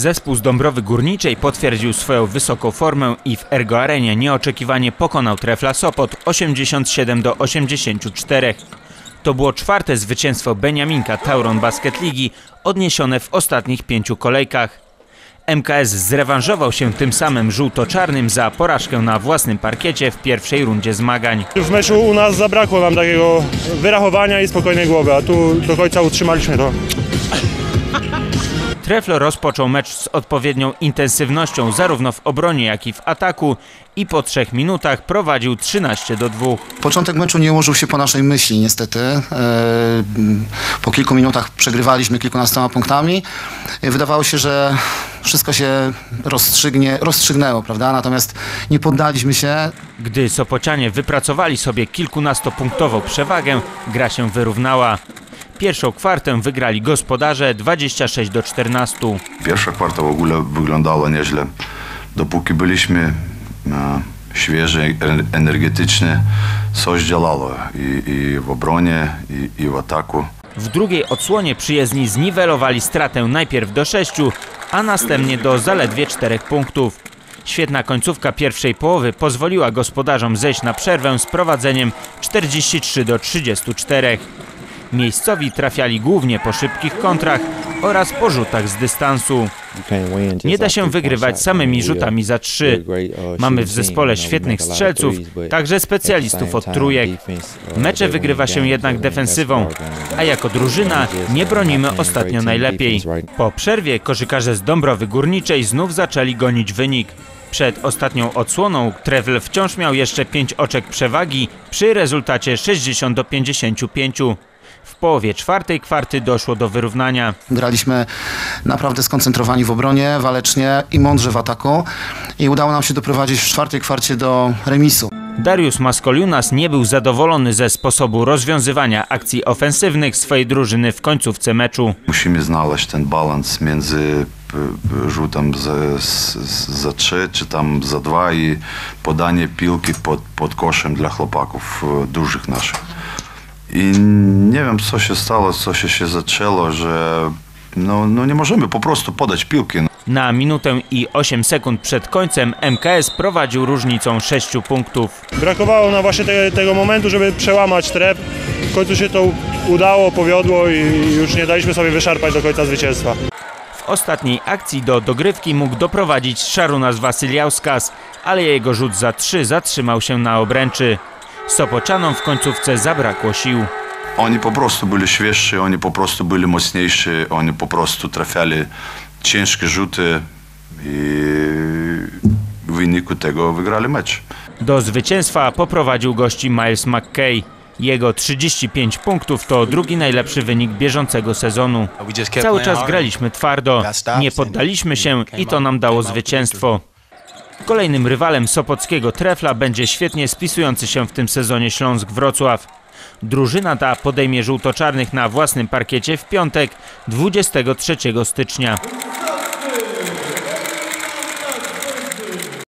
Zespół z Dąbrowy Górniczej potwierdził swoją wysoką formę i w Ergo Arenie nieoczekiwanie pokonał Trefla Sopot 87 do 84. To było czwarte zwycięstwo Beniaminka Tauron Basket Ligi odniesione w ostatnich pięciu kolejkach. MKS zrewanżował się tym samym żółto-czarnym za porażkę na własnym parkiecie w pierwszej rundzie zmagań. W meczu u nas zabrakło nam takiego wyrachowania i spokojnej głowy, a tu do końca utrzymaliśmy to. Treflo rozpoczął mecz z odpowiednią intensywnością zarówno w obronie, jak i w ataku i po trzech minutach prowadził 13 do 2. Początek meczu nie ułożył się po naszej myśli, niestety. E, Po kilku minutach przegrywaliśmy kilkunastoma punktami. E, Wydawało się, że wszystko się rozstrzygnie, rozstrzygnęło, prawda? Natomiast nie poddaliśmy się. Gdy Sopocianie wypracowali sobie kilkunastopunktową przewagę, gra się wyrównała. Pierwszą kwartę wygrali gospodarze 26 do 14. Pierwsza kwarta w ogóle wyglądała nieźle. Dopóki byliśmy e, świeży, en- energetyczni, coś działało i, i w obronie, i, i w ataku. W drugiej odsłonie przyjezdni zniwelowali stratę najpierw do 6, a następnie do zaledwie 4 punktów. Świetna końcówka pierwszej połowy pozwoliła gospodarzom zejść na przerwę z prowadzeniem 43 do 34. Miejscowi trafiali głównie po szybkich kontrach oraz po rzutach z dystansu. Nie da się wygrywać samymi rzutami za trzy. Mamy w zespole świetnych strzelców, także specjalistów od trójek. Mecze wygrywa się jednak defensywą, a jako drużyna nie bronimy ostatnio najlepiej. Po przerwie koszykarze z Dąbrowy Górniczej znów zaczęli gonić wynik. Przed ostatnią odsłoną Trewel wciąż miał jeszcze 5 oczek przewagi przy rezultacie 60 do 55. W połowie czwartej kwarty doszło do wyrównania. Graliśmy naprawdę skoncentrowani w obronie, walecznie i mądrze w ataku. I udało nam się doprowadzić w czwartej kwarcie do remisu. Dariusz Maskoliunas nie był zadowolony ze sposobu rozwiązywania akcji ofensywnych swojej drużyny w końcówce meczu. Musimy znaleźć ten balans między rzutem za, za trzy, czy tam za dwa i podanie piłki pod, pod koszem dla chłopaków e, dużych naszych. I nie wiem, co się stało, co się, się zaczęło, że no, no nie możemy po prostu podać piłki. Na minutę i 8 sekund przed końcem MKS prowadził różnicą 6 punktów. Brakowało nam właśnie te, tego momentu, żeby przełamać trep. W końcu się to udało, powiodło i już nie daliśmy sobie wyszarpać do końca zwycięstwa. W ostatniej akcji do dogrywki mógł doprowadzić Szarunas Wasyliauskas, ale jego rzut za 3 zatrzymał się na obręczy. Sopoczanom w końcówce zabrakło sił. Oni po prostu byli świeżsi, oni po prostu byli mocniejsi, oni po prostu trafiali ciężkie rzuty i w wyniku tego wygrali mecz. Do zwycięstwa poprowadził gości Miles McKay. Jego 35 punktów to drugi najlepszy wynik bieżącego sezonu. Cały czas graliśmy twardo, nie poddaliśmy się i to nam dało zwycięstwo. Kolejnym rywalem sopockiego trefla będzie świetnie spisujący się w tym sezonie Śląsk Wrocław. Drużyna ta podejmie żółto-czarnych na własnym parkiecie w piątek 23 stycznia.